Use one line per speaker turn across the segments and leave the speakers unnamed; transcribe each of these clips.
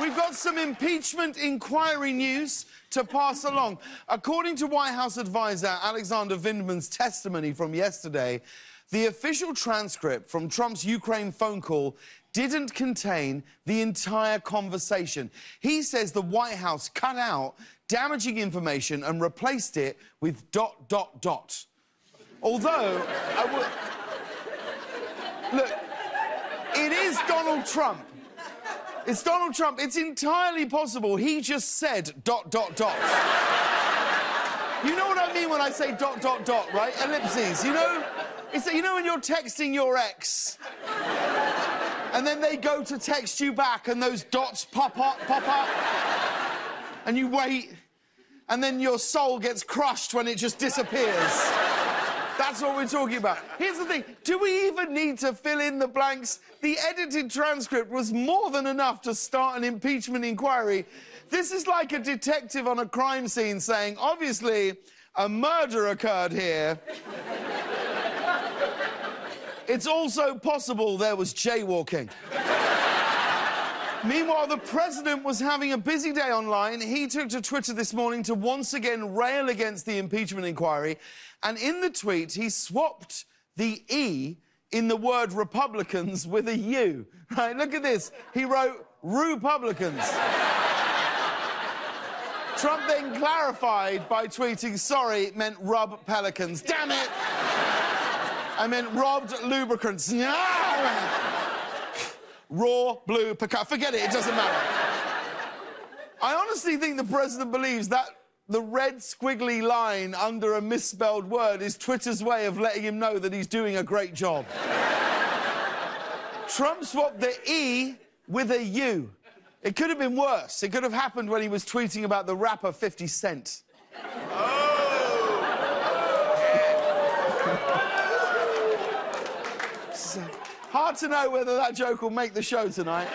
We've got some impeachment inquiry news to pass along. According to White House advisor Alexander Vindman's testimony from yesterday, the official transcript from Trump's Ukraine phone call didn't contain the entire conversation. He says the White House cut out damaging information and replaced it with dot, dot, dot. Although, I would... Look, it is Donald Trump. It's Donald Trump. It's entirely possible he just said dot, dot, dot. you know what I mean when I say dot, dot, dot, right? Ellipses. You know, it's, you know when you're texting your ex and then they go to text you back and those dots pop up, pop up, and you wait, and then your soul gets crushed when it just disappears. That's what we're talking about. Here's the thing do we even need to fill in the blanks? The edited transcript was more than enough to start an impeachment inquiry. This is like a detective on a crime scene saying, obviously, a murder occurred here. it's also possible there was jaywalking. Meanwhile, the president was having a busy day online. He took to Twitter this morning to once again rail against the impeachment inquiry. And in the tweet, he swapped the E in the word Republicans with a U. Right, look at this. He wrote Republicans. Trump then clarified by tweeting, sorry, it meant rub pelicans. Damn it! I meant robbed lubricants. Raw, blue. Forget it, it doesn't matter. I honestly think the president believes that the red squiggly line under a misspelled word is Twitter's way of letting him know that he's doing a great job. Trump swapped the E with a U. It could have been worse. It could have happened when he was tweeting about the rapper 50 Cent. Hard to know whether that joke will make the show tonight.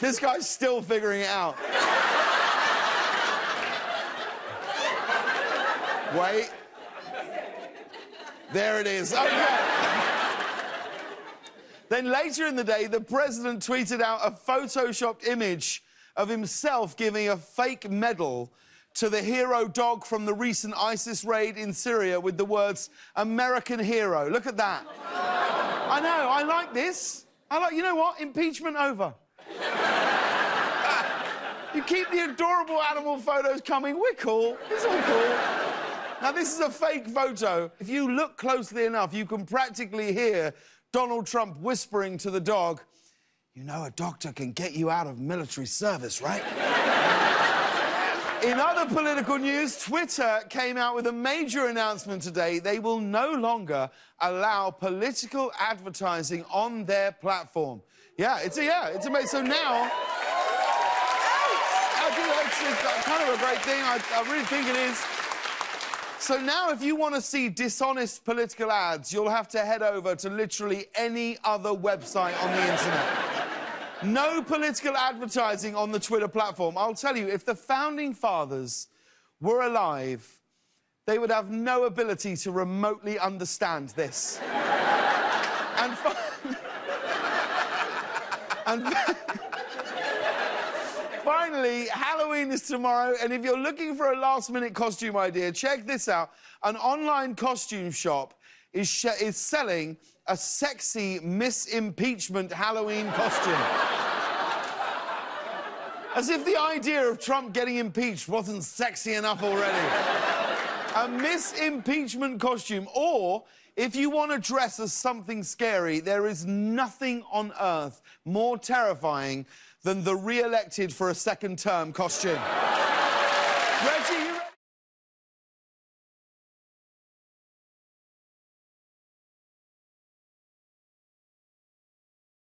this guy's still figuring it out. Wait. There it is. Okay. then later in the day, the president tweeted out a photoshopped image of himself giving a fake medal to the hero dog from the recent ISIS raid in Syria with the words American hero. Look at that. I know, I like this. I like, you know what? Impeachment over. you keep the adorable animal photos coming, we're cool. It's all cool. Now, this is a fake photo. If you look closely enough, you can practically hear Donald Trump whispering to the dog, You know, a doctor can get you out of military service, right? In other political news, Twitter came out with a major announcement today. They will no longer allow political advertising on their platform. Yeah, it's a yeah, it's amazing. So now. I think it's kind of a great thing. I, I really think it is. So now, if you want to see dishonest political ads, you'll have to head over to literally any other website on the internet. No political advertising on the Twitter platform. I'll tell you, if the founding fathers were alive, they would have no ability to remotely understand this. and, and finally, Halloween is tomorrow, and if you're looking for a last-minute costume idea, check this out. An online costume shop is, is selling a sexy Miss Impeachment Halloween costume. As if the idea of Trump getting impeached wasn't sexy enough already. a Miss Impeachment costume, or if you want to dress as something scary, there is nothing on earth more terrifying than the re elected for a second term costume. Reggie,